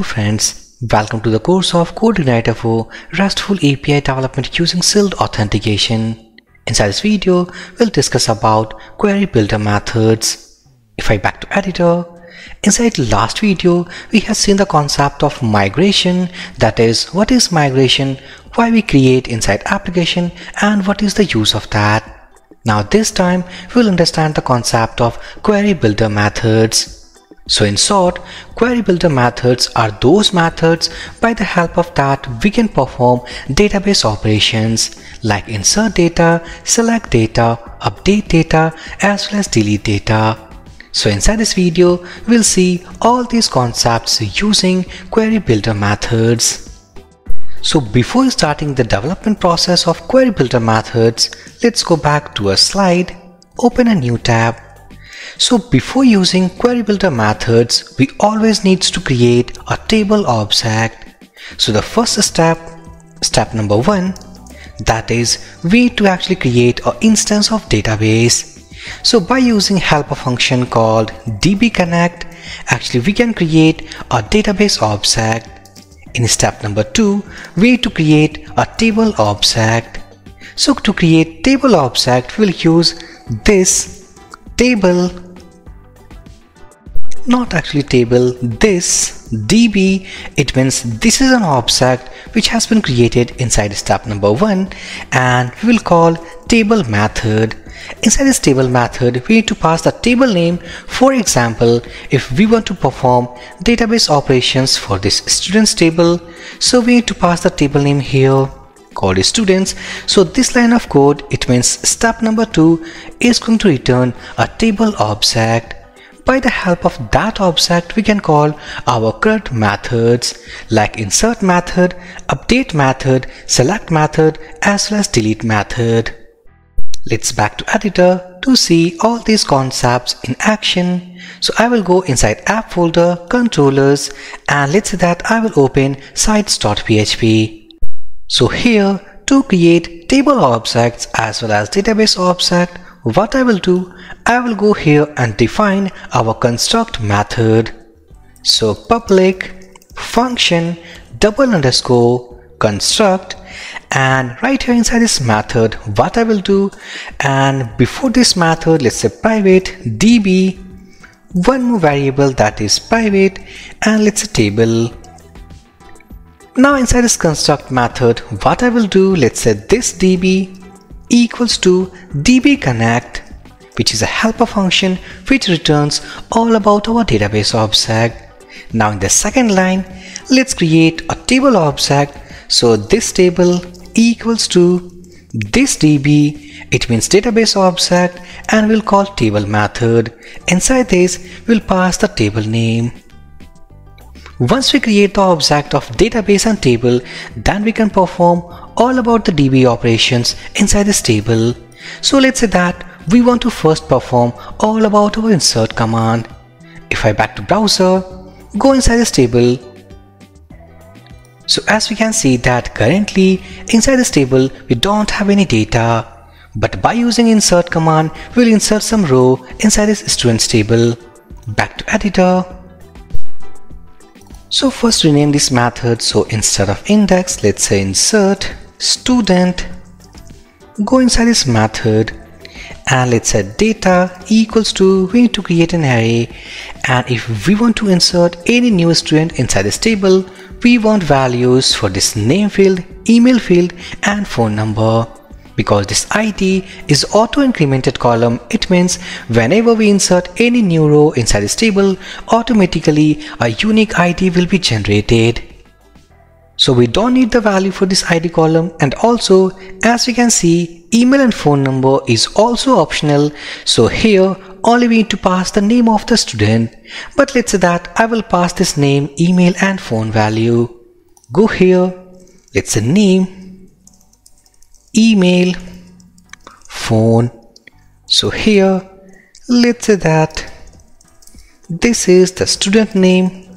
Hello friends, welcome to the course of CodeIgniter for RESTful API development using Shield authentication. Inside this video, we'll discuss about query builder methods. If I back to editor, inside last video, we have seen the concept of migration, that is, what is migration, why we create inside application and what is the use of that. Now this time, we'll understand the concept of query builder methods. So in short, query builder methods are those methods by the help of that we can perform database operations like insert data, select data, update data as well as delete data. So inside this video, we'll see all these concepts using query builder methods. So before starting the development process of query builder methods, let's go back to a slide, open a new tab so before using query builder methods, we always needs to create a table object. So the first step, step number one, that is we need to actually create an instance of database. So by using helper function called dbconnect, actually we can create a database object. In step number two, we need to create a table object. So to create table object, we'll use this table not actually table this db it means this is an object which has been created inside step number one and we will call table method. Inside this table method we need to pass the table name. For example if we want to perform database operations for this students table so we need to pass the table name here called students. So this line of code it means step number two is going to return a table object by the help of that object, we can call our CRUD methods like insert method, update method, select method, as well as delete method. Let's back to editor to see all these concepts in action. So I will go inside app folder, controllers, and let's say that I will open sites.php. So here to create table objects as well as database object, what I will do, I will go here and define our construct method. So public function double underscore construct and right here inside this method what I will do and before this method let's say private db one more variable that is private and let's say table now inside this construct method what I will do let's say this db equals to dbconnect which is a helper function which returns all about our database object. Now in the second line, let's create a table object. So this table equals to this db, it means database object and we'll call table method. Inside this, we'll pass the table name. Once we create the object of database and table, then we can perform all about the DB operations inside this table. So let's say that we want to first perform all about our insert command. If I back to browser, go inside this table. So as we can see that currently inside this table we don't have any data. But by using insert command, we'll insert some row inside this students table. Back to editor. So first rename this method. So instead of index, let's say insert student. Go inside this method and let's say data equals to we need to create an array and if we want to insert any new student inside this table we want values for this name field email field and phone number because this id is auto incremented column it means whenever we insert any new row inside this table automatically a unique id will be generated so we don't need the value for this ID column and also as we can see email and phone number is also optional. So here only we need to pass the name of the student. But let's say that I will pass this name, email and phone value. Go here, let's say name, email, phone. So here let's say that this is the student name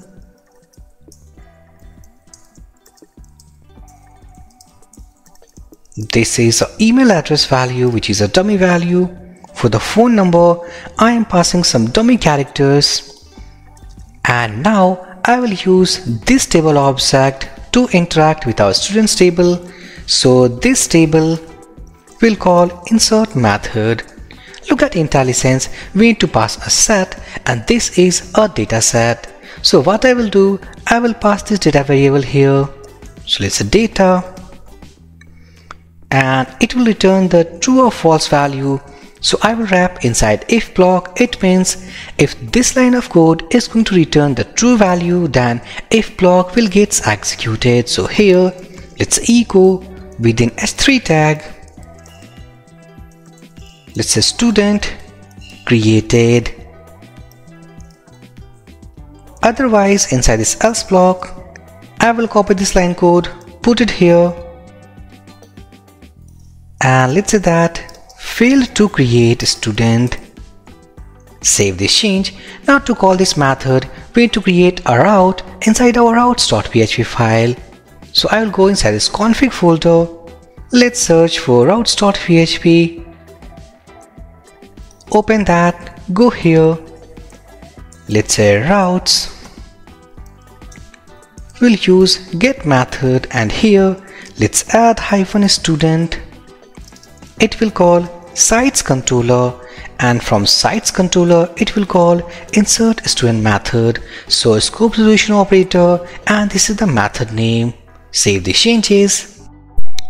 This is the email address value which is a dummy value. For the phone number, I am passing some dummy characters. And now I will use this table object to interact with our students table. So this table we'll call insert method. Look at IntelliSense, we need to pass a set and this is a data set. So what I will do, I will pass this data variable here. So let's say data and it will return the true or false value. So I will wrap inside if block. It means if this line of code is going to return the true value, then if block will get executed. So here, let's echo within h3 tag. Let's say student created. Otherwise, inside this else block, I will copy this line code, put it here and let's say that failed to create student save this change now to call this method we need to create a route inside our routes.php file so I will go inside this config folder. Let's search for routes.php open that. Go here. Let's say routes. We'll use get method and here let's add hyphen student. It will call sites controller and from sites controller it will call insert student method. So scope resolution operator and this is the method name save the changes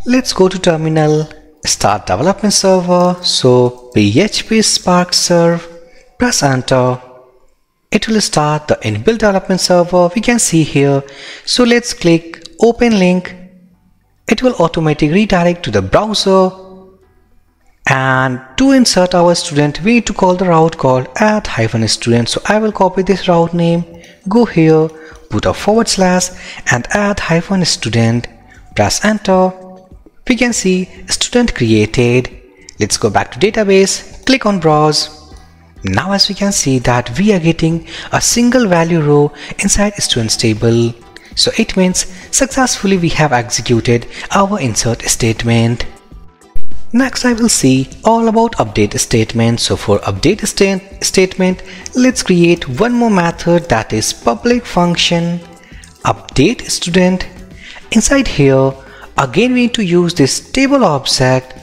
let's go to terminal start development server. So php spark serve press enter. It will start the inbuilt development server we can see here. So let's click open link. It will automatically redirect to the browser. And to insert our student we need to call the route called add student so I will copy this route name. Go here put a forward slash and add hyphen student press enter. We can see student created. Let's go back to database click on browse. Now as we can see that we are getting a single value row inside students table. So it means successfully we have executed our insert statement Next I will see all about update statement. So for update st statement, let's create one more method that is public function update student. Inside here, again we need to use this table object.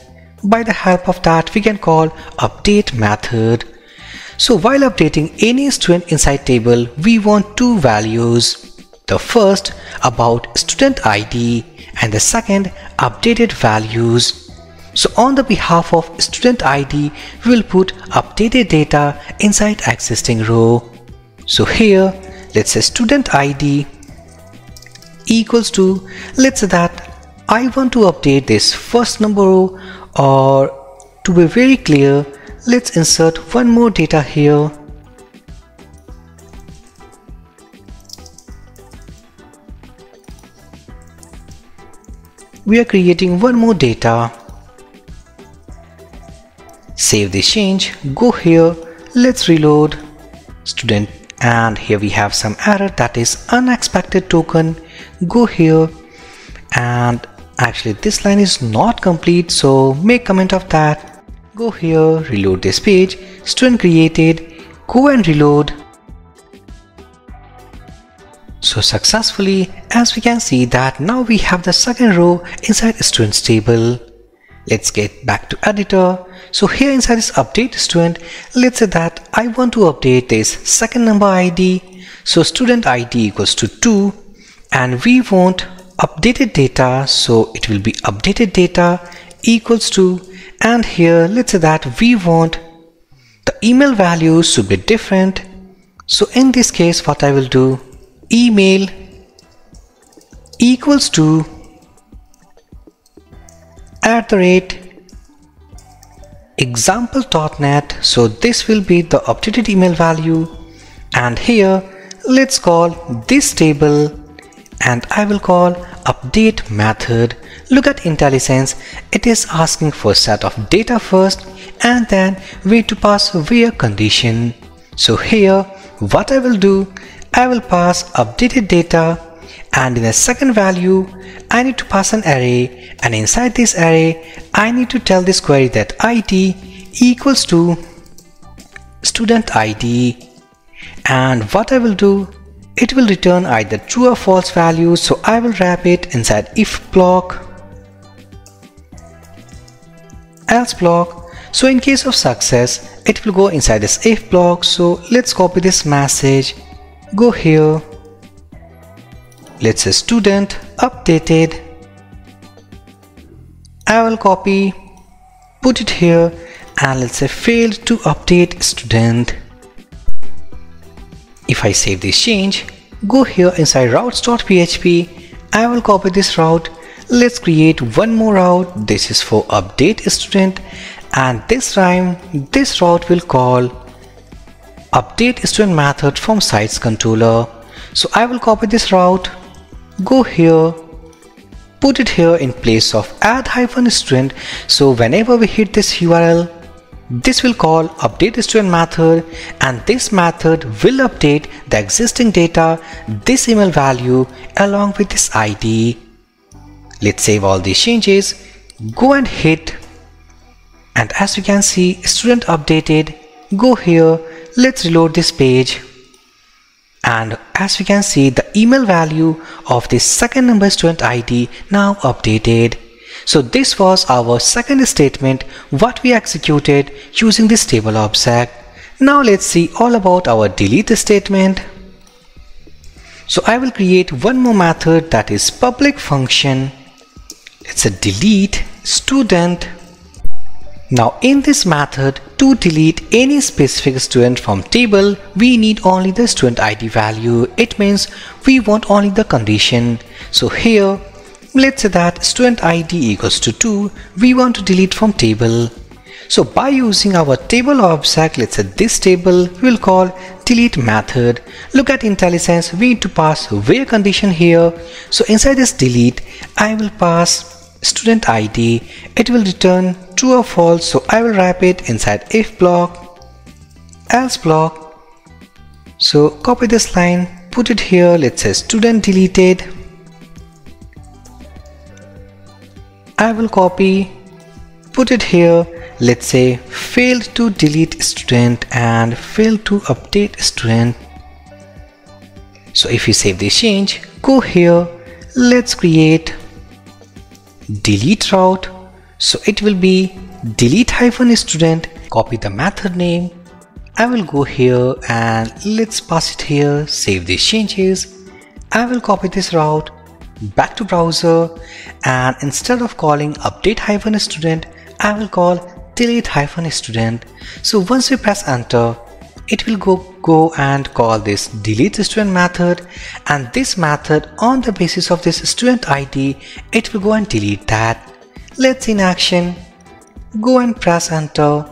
By the help of that, we can call update method. So while updating any student inside table, we want two values. The first about student ID and the second updated values. So on the behalf of student ID, we will put updated data inside existing row. So here, let's say student ID equals to, let's say that I want to update this first number row or to be very clear, let's insert one more data here. We are creating one more data save this change. Go here. Let's reload. Student and here we have some error that is unexpected token. Go here. And actually this line is not complete so make comment of that. Go here reload this page. Student created. Go and reload. So successfully as we can see that now we have the second row inside students table let's get back to editor so here inside this update student, let's say that I want to update this second number ID. So student ID equals to 2 and we want updated data. So it will be updated data equals to and here let's say that we want the email values to be different. So in this case what I will do email equals to at the rate example.net so this will be the updated email value. And here let's call this table. And I will call update method. Look at IntelliSense it is asking for set of data first and then we to pass where condition. So here what I will do I will pass updated data and in the second value I need to pass an array and inside this array I need to tell this query that id equals to student id and what I will do it will return either true or false value so I will wrap it inside if block else block. So in case of success it will go inside this if block. So let's copy this message. Go here let's say student updated. I will copy put it here and let's say failed to update student. If I save this change go here inside routes.php I will copy this route. Let's create one more route. This is for update student. And this time this route will call update student method from sites controller. So I will copy this route go here put it here in place of add hyphen student. So whenever we hit this URL this will call update student method and this method will update the existing data this email value along with this ID let's save all these changes go and hit and as you can see student updated go here let's reload this page and as we can see the email value of the second number student id now updated. So this was our second statement what we executed using this table object. Now let's see all about our delete statement. So i will create one more method that is public function. It's a delete student now in this method, to delete any specific student from table, we need only the student ID value. It means we want only the condition. So here, let's say that student ID equals to 2, we want to delete from table. So by using our table object, let's say this table, we'll call delete method. Look at IntelliSense, we need to pass where condition here. So inside this delete, I will pass student id it will return true or false so I will wrap it inside if block else block. So copy this line put it here let's say student deleted. I will copy put it here let's say failed to delete student and failed to update student. So if you save this change go here let's create delete route. So it will be delete hyphen student copy the method name. I will go here and let's pass it here save these changes. I will copy this route back to browser and instead of calling update hyphen student I will call delete hyphen student. So once we press enter it will go go and call this delete student method. And this method on the basis of this student id it will go and delete that. Let's in action. Go and press enter.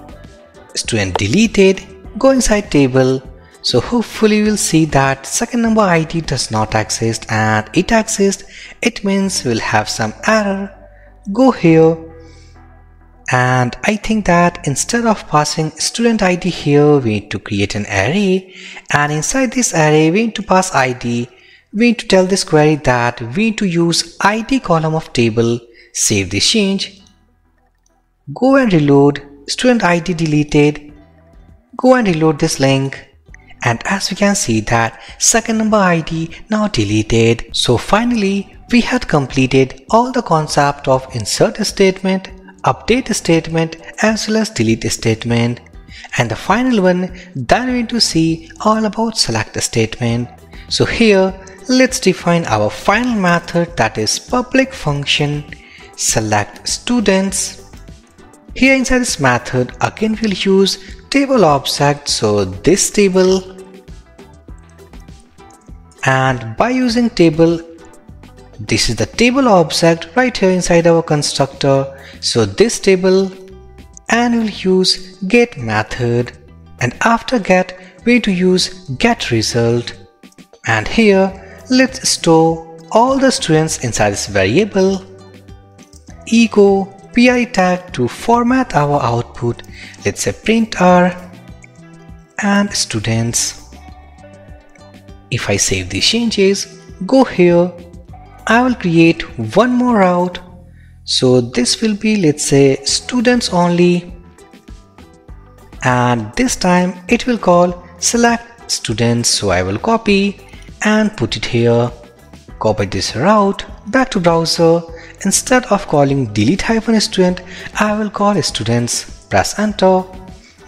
Student deleted. Go inside table. So hopefully we'll see that second number id does not exist. And it exists. It means we'll have some error. Go here and I think that instead of passing student ID here we need to create an array. And inside this array we need to pass ID we need to tell this query that we need to use ID column of table save this change go and reload student ID deleted go and reload this link. And as we can see that second number ID now deleted. So finally we had completed all the concept of insert statement update statement as well as delete statement. And the final one that we need to see all about select statement. So here let's define our final method that is public function select students. Here inside this method again we'll use table object. So this table. And by using table this is the table object right here inside our constructor so this table and we'll use get method and after get we to use get result. And here let's store all the students inside this variable. Echo pre tag to format our output. Let's say print r and students. If I save these changes go here. I will create one more route so this will be let's say students only and this time it will call select students so I will copy and put it here. Copy this route back to browser. Instead of calling delete hyphen student I will call students. Press enter.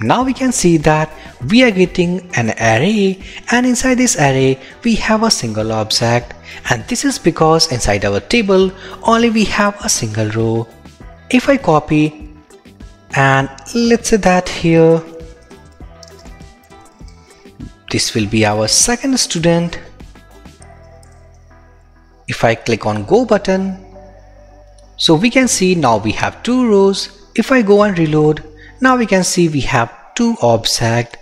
Now we can see that we are getting an array and inside this array we have a single object and this is because inside our table only we have a single row. If I copy and let's say that here this will be our second student. If I click on go button so we can see now we have two rows. If I go and reload now we can see we have two object.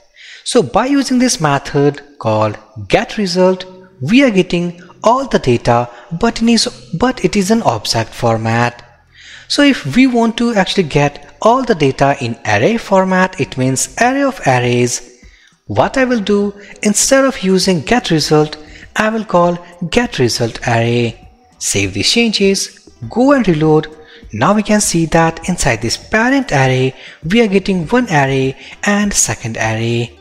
So by using this method called getResult, we are getting all the data but, it is, but it is an object format. So if we want to actually get all the data in array format, it means array of arrays. What I will do, instead of using getResult, I will call getResultArray. Save these changes, go and reload now we can see that inside this parent array, we are getting one array and second array.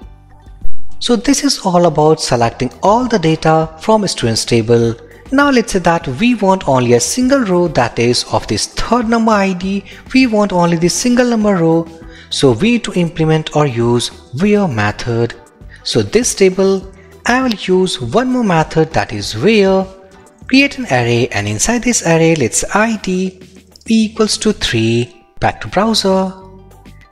So this is all about selecting all the data from students table. Now let's say that we want only a single row that is of this third number ID. We want only this single number row. So we need to implement or use where method. So this table, I will use one more method that is where. Create an array and inside this array let's id equals to 3 back to browser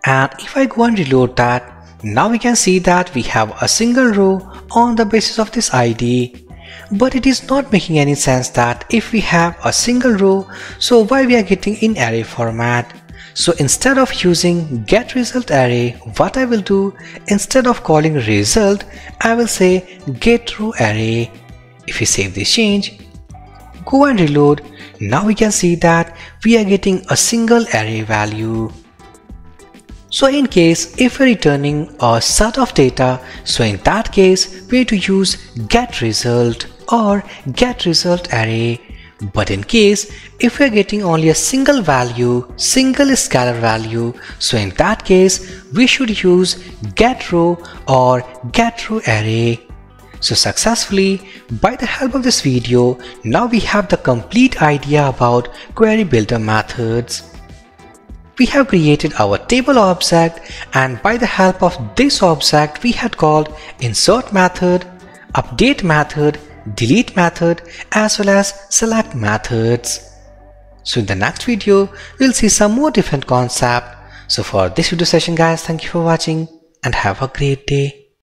and if I go and reload that now we can see that we have a single row on the basis of this ID but it is not making any sense that if we have a single row so why we are getting in array format? So instead of using get result array what I will do instead of calling result I will say get row array. If we save this change go and reload. Now we can see that we are getting a single array value. So in case if we're returning a set of data, so in that case we have to use get result or get result array. But in case if we're getting only a single value, single scalar value, so in that case we should use get row or get row array. So successfully, by the help of this video, now we have the complete idea about query builder methods. We have created our table object and by the help of this object we had called insert method, update method, delete method as well as select methods. So in the next video, we'll see some more different concept. So for this video session guys, thank you for watching and have a great day.